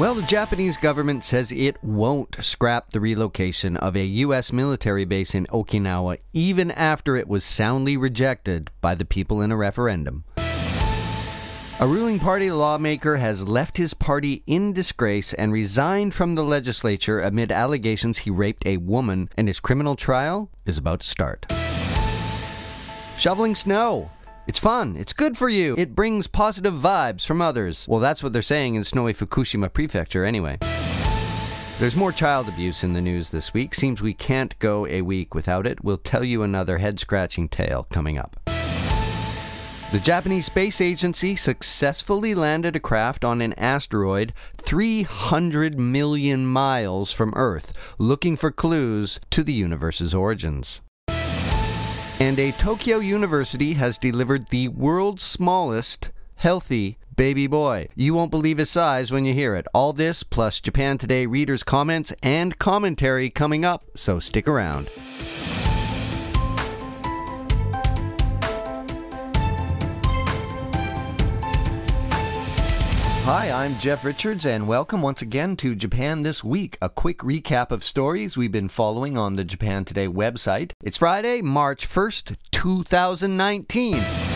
Well, the Japanese government says it won't scrap the relocation of a U.S. military base in Okinawa even after it was soundly rejected by the people in a referendum. A ruling party lawmaker has left his party in disgrace and resigned from the legislature amid allegations he raped a woman, and his criminal trial is about to start. Shoveling snow. It's fun. It's good for you. It brings positive vibes from others. Well, that's what they're saying in snowy Fukushima Prefecture, anyway. There's more child abuse in the news this week. Seems we can't go a week without it. We'll tell you another head scratching tale coming up. The Japanese Space Agency successfully landed a craft on an asteroid 300 million miles from Earth, looking for clues to the universe's origins. And a Tokyo university has delivered the world's smallest healthy baby boy. You won't believe his size when you hear it. All this plus Japan Today readers' comments and commentary coming up, so stick around. Hi, I'm Jeff Richards, and welcome once again to Japan This Week, a quick recap of stories we've been following on the Japan Today website. It's Friday, March 1st, 2019.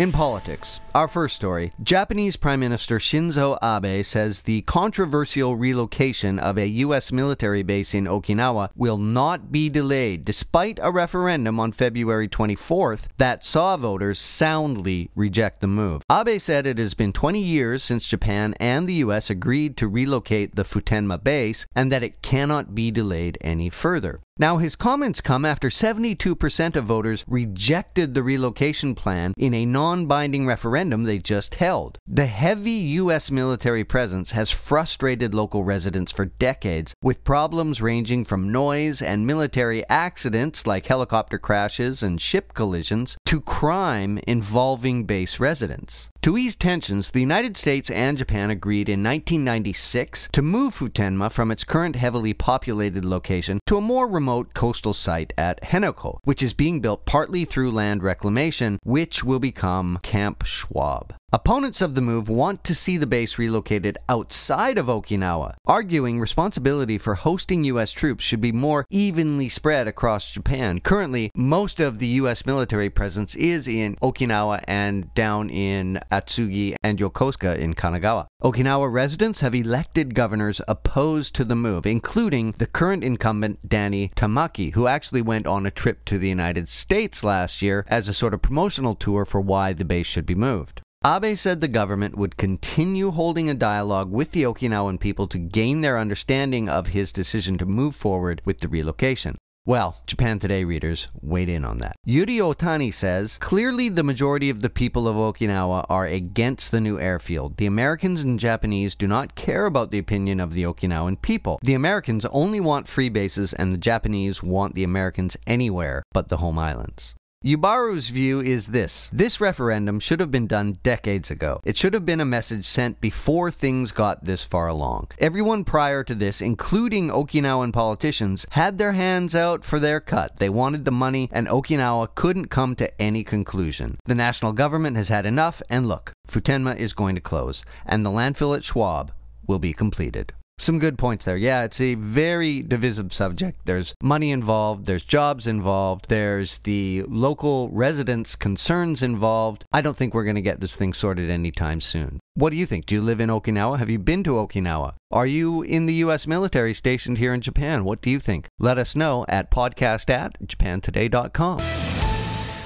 In politics, our first story Japanese Prime Minister Shinzo Abe says the controversial relocation of a U.S. military base in Okinawa will not be delayed, despite a referendum on February 24th that saw voters soundly reject the move. Abe said it has been 20 years since Japan and the U.S. agreed to relocate the Futenma base and that it cannot be delayed any further. Now, his comments come after 72% of voters rejected the relocation plan in a non binding referendum they just held. The heavy U.S. military presence has frustrated local residents for decades, with problems ranging from noise and military accidents like helicopter crashes and ship collisions to crime involving base residents. To ease tensions, the United States and Japan agreed in 1996 to move Futenma from its current heavily populated location to a more remote coastal site at Henoko, which is being built partly through land reclamation, which will become Camp Schwab. Opponents of the move want to see the base relocated outside of Okinawa, arguing responsibility for hosting U.S. troops should be more evenly spread across Japan. Currently, most of the U.S. military presence is in Okinawa and down in Atsugi and Yokosuka in Kanagawa. Okinawa residents have elected governors opposed to the move, including the current incumbent Denny Tamaki, who actually went on a trip to the United States last year as a sort of promotional tour for why the base should be moved. Abe said the government would continue holding a dialogue with the Okinawan people to gain their understanding of his decision to move forward with the relocation. Well, Japan Today readers, wait in on that. Yuri Otani says clearly the majority of the people of Okinawa are against the new airfield. The Americans and Japanese do not care about the opinion of the Okinawan people. The Americans only want free bases, and the Japanese want the Americans anywhere but the home islands. Yubaru's view is this this referendum should have been done decades ago. It should have been a message sent before things got this far along. Everyone prior to this, including Okinawan politicians, had their hands out for their cut. They wanted the money, and Okinawa couldn't come to any conclusion. The national government has had enough, and look, Futenma is going to close, and the landfill at Schwab will be completed. Some good points there. Yeah, it's a very divisive subject. There's money involved, there's jobs involved, there's the local residents' concerns involved. I don't think we're going to get this thing sorted anytime soon. What do you think? Do you live in Okinawa? Have you been to Okinawa? Are you in the U.S. military stationed here in Japan? What do you think? Let us know at podcast at japantoday.com.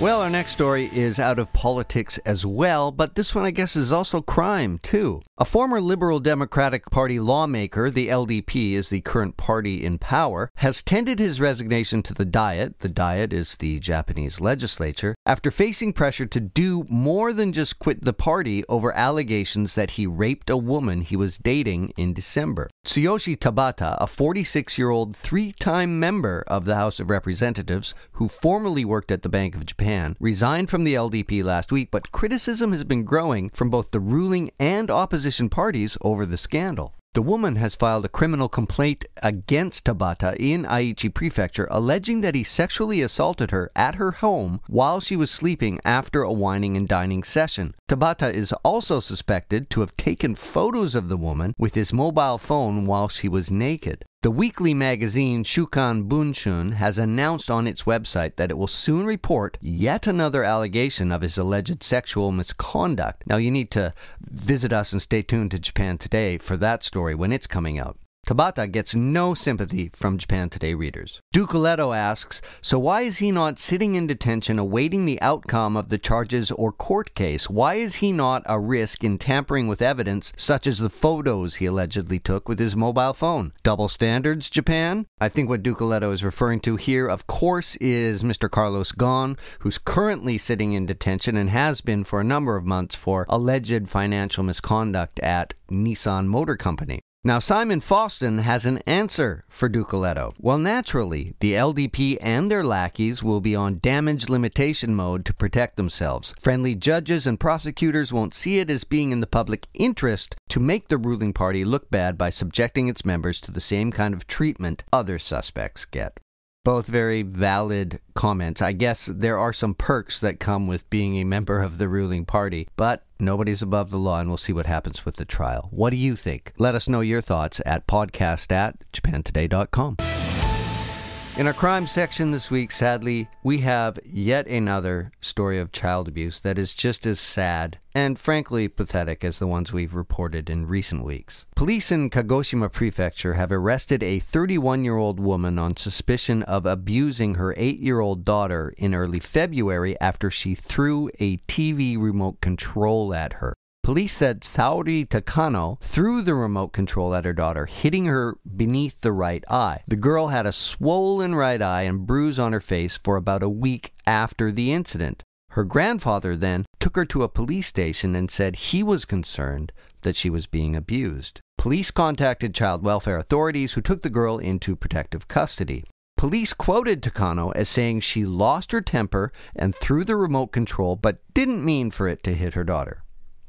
Well, our next story is out of politics as well, but this one I guess is also crime too. A former Liberal Democratic Party lawmaker, the LDP is the current party in power, has tendered his resignation to the Diet, the Diet is the Japanese legislature, after facing pressure to do more than just quit the party over allegations that he raped a woman he was dating in December. Tsuyoshi Tabata, a 46 year old three time member of the House of Representatives who formerly worked at the Bank of Japan, Japan, resigned from the LDP last week, but criticism has been growing from both the ruling and opposition parties over the scandal. The woman has filed a criminal complaint against Tabata in Aichi Prefecture, alleging that he sexually assaulted her at her home while she was sleeping after a wining and dining session. Tabata is also suspected to have taken photos of the woman with his mobile phone while she was naked. The weekly magazine Shukan Bunshun has announced on its website that it will soon report yet another allegation of his alleged sexual misconduct. Now, you need to visit us and stay tuned to Japan Today for that story when it's coming out. Tabata gets no sympathy from Japan Today readers. Ducoletto asks, so why is he not sitting in detention awaiting the outcome of the charges or court case? Why is he not a risk in tampering with evidence such as the photos he allegedly took with his mobile phone? Double standards, Japan? I think what Ducoletto is referring to here, of course, is Mr. Carlos Ghosn, who's currently sitting in detention and has been for a number of months for alleged financial misconduct at Nissan Motor Company. Now, Simon Foston has an answer for Ducoletto. Well, naturally, the LDP and their lackeys will be on damage limitation mode to protect themselves. Friendly judges and prosecutors won't see it as being in the public interest to make the ruling party look bad by subjecting its members to the same kind of treatment other suspects get both very valid comments. I guess there are some perks that come with being a member of the ruling party, but nobody's above the law, and we'll see what happens with the trial. What do you think? Let us know your thoughts at podcast at japantoday.com. In our crime section this week, sadly, we have yet another story of child abuse that is just as sad and frankly pathetic as the ones we've reported in recent weeks. Police in Kagoshima Prefecture have arrested a 31 year old woman on suspicion of abusing her 8 year old daughter in early February after she threw a TV remote control at her. Police said Saori Takano threw the remote control at her daughter, hitting her beneath the right eye. The girl had a swollen right eye and bruise on her face for about a week after the incident. Her grandfather then took her to a police station and said he was concerned that she was being abused. Police contacted child welfare authorities who took the girl into protective custody. Police quoted Takano as saying she lost her temper and threw the remote control but didn't mean for it to hit her daughter.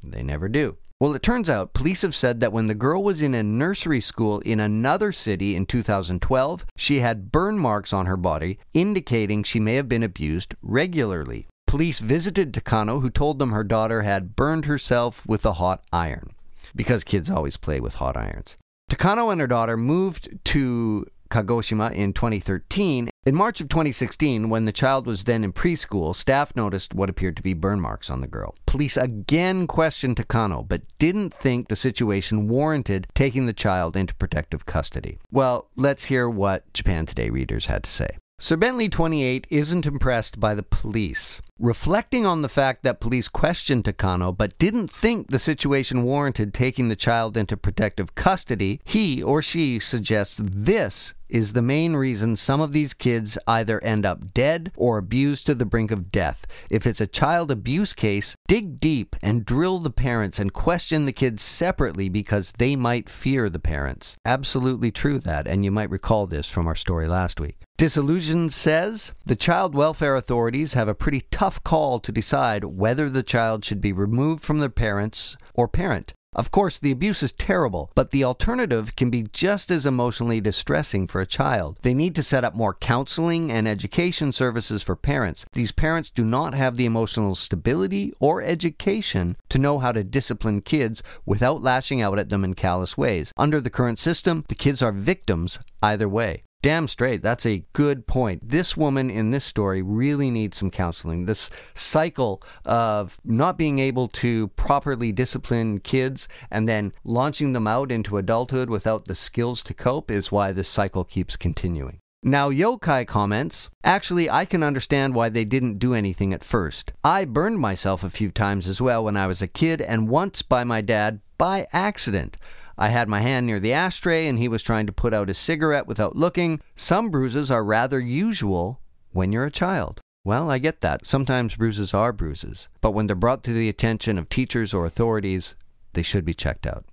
They never do. Well, it turns out police have said that when the girl was in a nursery school in another city in 2012, she had burn marks on her body, indicating she may have been abused regularly. Police visited Takano, who told them her daughter had burned herself with a hot iron, because kids always play with hot irons. Takano and her daughter moved to Kagoshima in 2013. In March of 2016, when the child was then in preschool, staff noticed what appeared to be burn marks on the girl. Police again questioned Takano, but didn't think the situation warranted taking the child into protective custody. Well, let's hear what Japan Today readers had to say. Sir Bentley 28 isn't impressed by the police. Reflecting on the fact that police questioned Takano but didn't think the situation warranted taking the child into protective custody, he or she suggests this is the main reason some of these kids either end up dead or abused to the brink of death. If it's a child abuse case, dig deep and drill the parents and question the kids separately because they might fear the parents. Absolutely true that, and you might recall this from our story last week. Disillusioned says the child welfare authorities have a pretty tough call to decide whether the child should be removed from their parents or parent. Of course, the abuse is terrible, but the alternative can be just as emotionally distressing for a child. They need to set up more counseling and education services for parents. These parents do not have the emotional stability or education to know how to discipline kids without lashing out at them in callous ways. Under the current system, the kids are victims either way. Damn straight. That's a good point. This woman in this story really needs some counseling. This cycle of not being able to properly discipline kids and then launching them out into adulthood without the skills to cope is why this cycle keeps continuing. Now, Yokai comments, actually, I can understand why they didn't do anything at first. I burned myself a few times as well when I was a kid, and once by my dad by accident. I had my hand near the ashtray and he was trying to put out a cigarette without looking. Some bruises are rather usual when you're a child. Well, I get that. Sometimes bruises are bruises. But when they're brought to the attention of teachers or authorities, they should be checked out.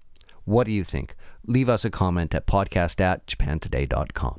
What do you think? Leave us a comment at podcast at japantoday.com.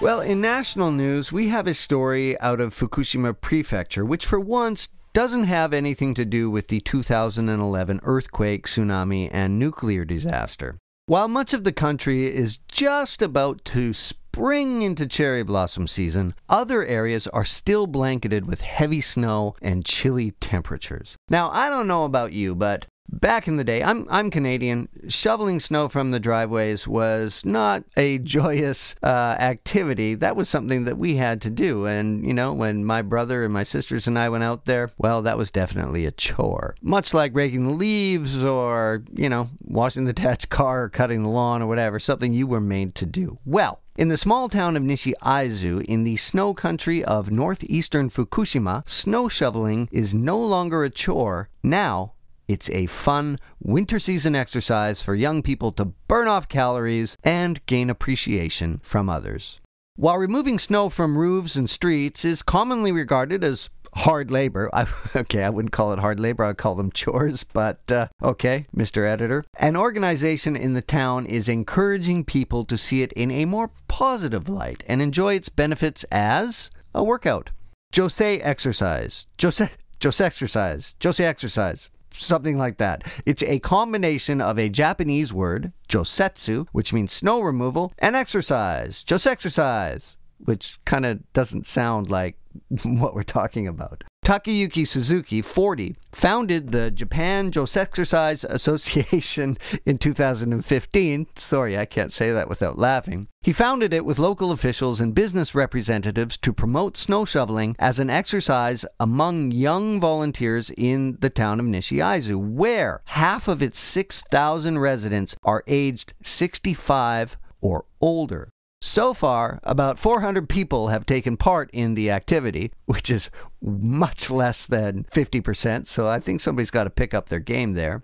Well, in national news, we have a story out of Fukushima Prefecture, which for once doesn't have anything to do with the 2011 earthquake, tsunami, and nuclear disaster. While much of the country is just about to spring into cherry blossom season, other areas are still blanketed with heavy snow and chilly temperatures. Now, I don't know about you, but Back in the day, I'm I'm Canadian. Shoveling snow from the driveways was not a joyous uh, activity. That was something that we had to do. And you know, when my brother and my sisters and I went out there, well, that was definitely a chore. Much like raking the leaves, or you know, washing the dad's car, or cutting the lawn, or whatever. Something you were made to do. Well. In the small town of Nishi-Izu, in the snow country of northeastern Fukushima, snow shoveling is no longer a chore. Now it's a fun winter season exercise for young people to burn off calories and gain appreciation from others. While removing snow from roofs and streets is commonly regarded as hard labor. I, okay, I wouldn't call it hard labor, I'd call them chores, but uh, okay, Mr. Editor. An organization in the town is encouraging people to see it in a more positive light and enjoy its benefits as a workout. Jose exercise. Jose, Jose exercise. Jose exercise something like that. It's a combination of a Japanese word, josetsu, which means snow removal, and exercise, josexercise, which kind of doesn't sound like what we're talking about. Takayuki Suzuki, 40, founded the Japan Jose Exercise Association in 2015. Sorry, I can't say that without laughing. He founded it with local officials and business representatives to promote snow shoveling as an exercise among young volunteers in the town of Nishi-Izu, where half of its 6,000 residents are aged 65 or older. So far, about 400 people have taken part in the activity, which is much less than 50%, so I think somebody's got to pick up their game there.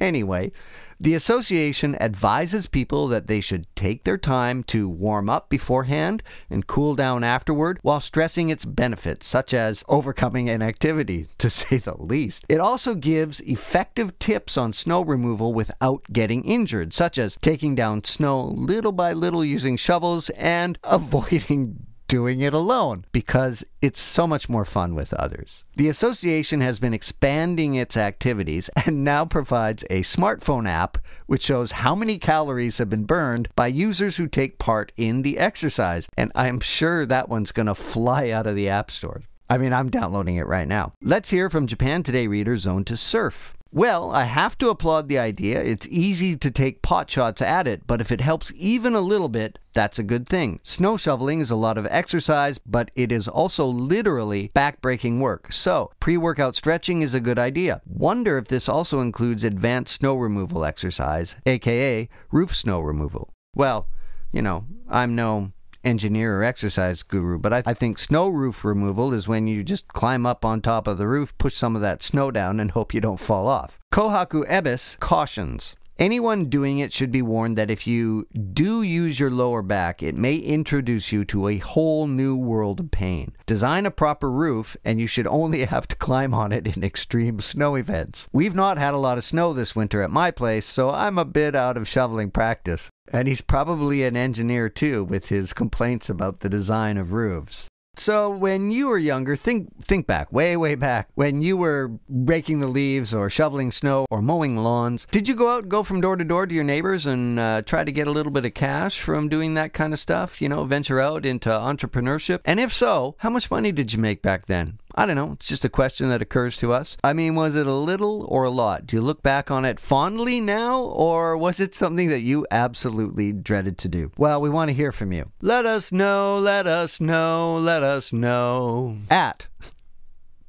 Anyway, the association advises people that they should take their time to warm up beforehand and cool down afterward while stressing its benefits, such as overcoming an activity, to say the least. It also gives effective tips on snow removal without getting injured, such as taking down snow little by little using shovels and avoiding doing it alone because it's so much more fun with others. The association has been expanding its activities and now provides a smartphone app which shows how many calories have been burned by users who take part in the exercise. And I'm sure that one's going to fly out of the App Store. I mean, I'm downloading it right now. Let's hear from Japan Today reader Zone to Surf. Well, I have to applaud the idea. It's easy to take pot shots at it, but if it helps even a little bit, that's a good thing. Snow shoveling is a lot of exercise, but it is also literally back-breaking work. So, pre-workout stretching is a good idea. Wonder if this also includes advanced snow removal exercise, aka roof snow removal. Well, you know, I'm no engineer or exercise guru, but I, I, think snow roof removal is when you just climb up on top of the roof, push some of that snow down, and hope you don't fall off. Kohaku Ebis cautions. Anyone doing it should be warned that if you do use your lower back, it may introduce you to a whole new world of pain. Design a proper roof, and you should only have to climb on it in extreme snow events. We've not had a lot of snow this winter at my place, so I'm a bit out of shoveling practice. And he's probably an engineer too, with his complaints about the design of roofs. So when you were younger, think think back, way way back, when you were raking the leaves or shoveling snow or mowing lawns. Did you go out, go from door to door to your neighbors and uh, try to get a little bit of cash from doing that kind of stuff? You know, venture out into entrepreneurship. And if so, how much money did you make back then? I don't know. It's just a question that occurs to us. I mean, was it a little or a lot? Do you look back on it fondly now, or was it something that you absolutely dreaded to do? Well, we want to hear from you. Let us know, let us know, let us know. At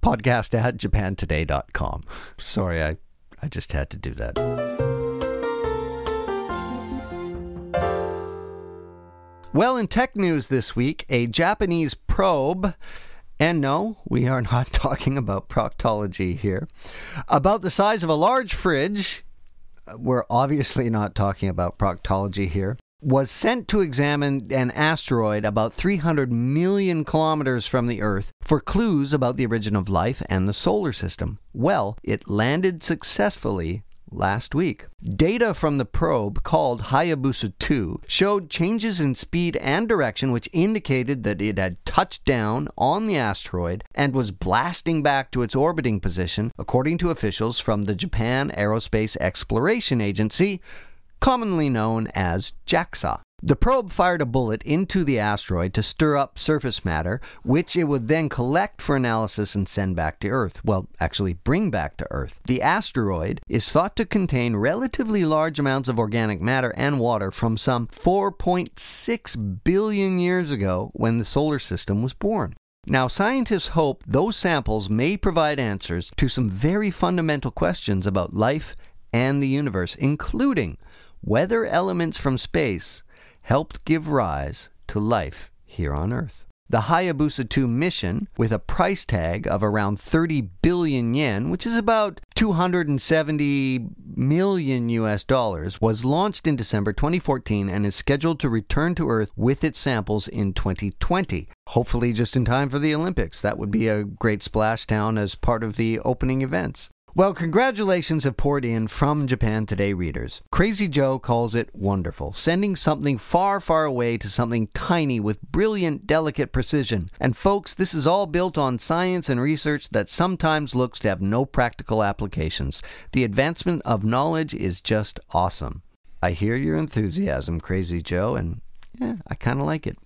podcast at japantoday.com. Sorry, I, I just had to do that. Well, in tech news this week, a Japanese probe and no, we are not talking about proctology here. About the size of a large fridge, we're obviously not talking about proctology here, was sent to examine an asteroid about 300 million kilometers from the Earth for clues about the origin of life and the solar system. Well, it landed successfully last week. Data from the probe called Hayabusa 2 showed changes in speed and direction which indicated that it had touched down on the asteroid and was blasting back to its orbiting position, according to officials from the Japan Aerospace Exploration Agency, commonly known as JAXA. The probe fired a bullet into the asteroid to stir up surface matter, which it would then collect for analysis and send back to Earth. Well, actually, bring back to Earth. The asteroid is thought to contain relatively large amounts of organic matter and water from some 4.6 billion years ago when the solar system was born. Now, scientists hope those samples may provide answers to some very fundamental questions about life and the universe, including whether elements from space helped give rise to life here on Earth. The Hayabusa 2 mission, with a price tag of around 30 billion yen, which is about 270 million US dollars, was launched in December 2014 and is scheduled to return to Earth with its samples in 2020. Hopefully, just in time for the Olympics. That would be a great splashdown as part of the opening events. Well, congratulations have poured in from Japan Today readers. Crazy Joe calls it wonderful, sending something far, far away to something tiny with brilliant, delicate precision. And folks, this is all built on science and research that sometimes looks to have no practical applications. The advancement of knowledge is just awesome. I hear your enthusiasm, Crazy Joe, and yeah, I kind of like it.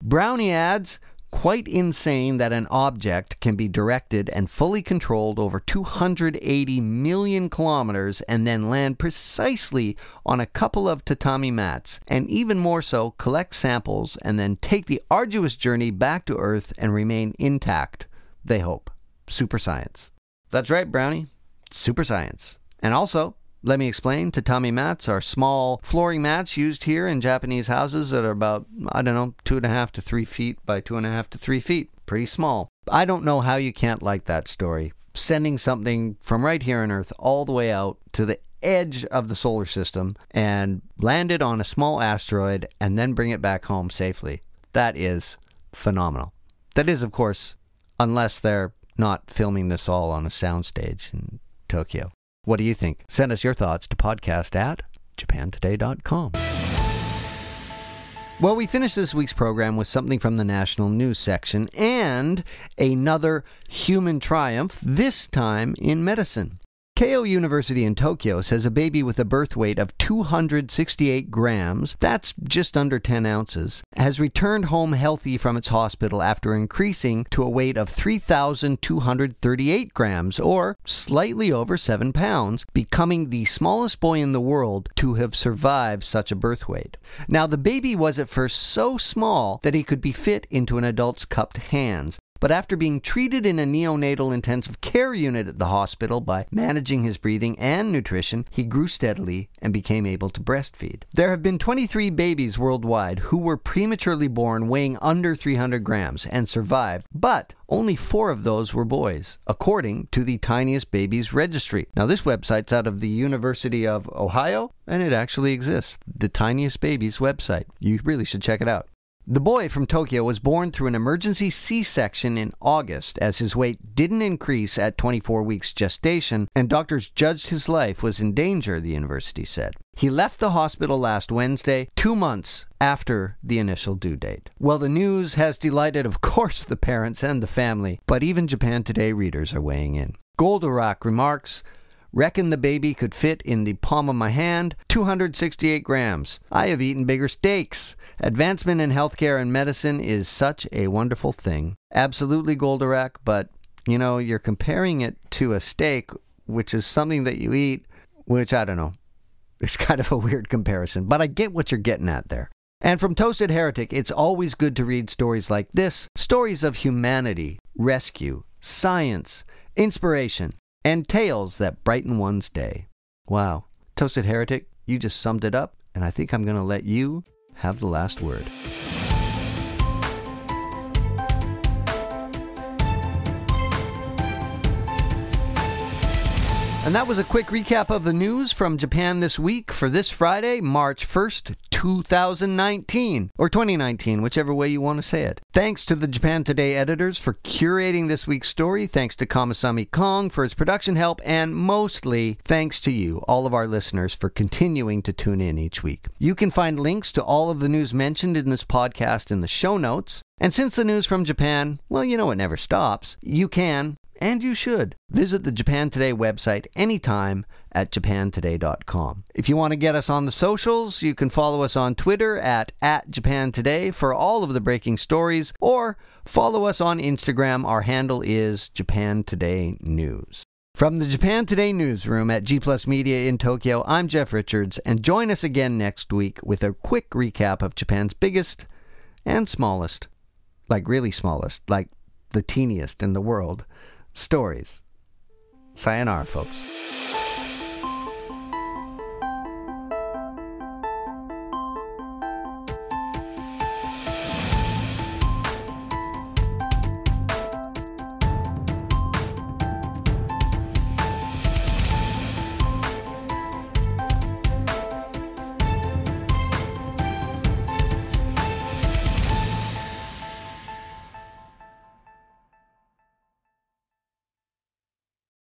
Brownie adds, quite insane that an object can be directed and fully controlled over 280 million kilometers and then land precisely on a couple of tatami mats, and even more so, collect samples and then take the arduous journey back to Earth and remain intact, they hope. Super science. That's right, Brownie. Super science. And also, let me explain. Tatami mats are small flooring mats used here in Japanese houses that are about, I don't know, two and a half to three feet by two and a half to three feet. Pretty small. I don't know how you can't like that story. Sending something from right here on Earth all the way out to the edge of the solar system and land it on a small asteroid and then bring it back home safely. That is phenomenal. That is, of course, unless they're not filming this all on a soundstage in Tokyo. What do you think? Send us your thoughts to podcast at japantoday.com. Well, we finished this week's program with something from the national news section and another human triumph, this time in medicine. Keio University in Tokyo says a baby with a birth weight of 268 grams, that's just under 10 ounces, has returned home healthy from its hospital after increasing to a weight of 3,238 grams, or slightly over 7 pounds, becoming the smallest boy in the world to have survived such a birth weight. Now, the baby was at first so small that he could be fit into an adult's cupped hands, but after being treated in a neonatal intensive care unit at the hospital by managing his breathing and nutrition, he grew steadily and became able to breastfeed. There have been 23 babies worldwide who were prematurely born weighing under 300 grams and survived, but only four of those were boys, according to the Tiniest Babies Registry. Now, this website's out of the University of Ohio, and it actually exists. The Tiniest Babies website. You really should check it out. The boy from Tokyo was born through an emergency C section in August as his weight didn't increase at 24 weeks gestation, and doctors judged his life was in danger, the university said. He left the hospital last Wednesday, two months after the initial due date. Well, the news has delighted, of course, the parents and the family, but even Japan Today readers are weighing in. Goldorak remarks, Reckon the baby could fit in the palm of my hand. 268 grams. I have eaten bigger steaks. Advancement in healthcare and medicine is such a wonderful thing. Absolutely, Goldorak, but you know, you're comparing it to a steak, which is something that you eat, which I don't know. It's kind of a weird comparison, but I get what you're getting at there. And from Toasted Heretic, it's always good to read stories like this stories of humanity, rescue, science, inspiration, and tales that brighten one's day. Wow. Toasted Heretic, you just summed it up, and I think I'm going to let you have the last word. And that was a quick recap of the news from Japan this week for this Friday, March 1st, 2019, or 2019, whichever way you want to say it. Thanks to the Japan Today editors for curating this week's story. Thanks to Kamasami Kong for his production help. And mostly thanks to you, all of our listeners, for continuing to tune in each week. You can find links to all of the news mentioned in this podcast in the show notes. And since the news from Japan, well, you know it never stops, you can and you should. Visit the Japan Today website anytime at japantoday.com. If you want to get us on the socials, you can follow us on Twitter at, at Japan Today for all of the breaking stories, or follow us on Instagram. Our handle is Japan Today News. From the Japan Today newsroom at G Plus Media in Tokyo, I'm Jeff Richards, and join us again next week with a quick recap of Japan's biggest and smallest, like really smallest, like the teeniest in the world stories. Sayonara, folks.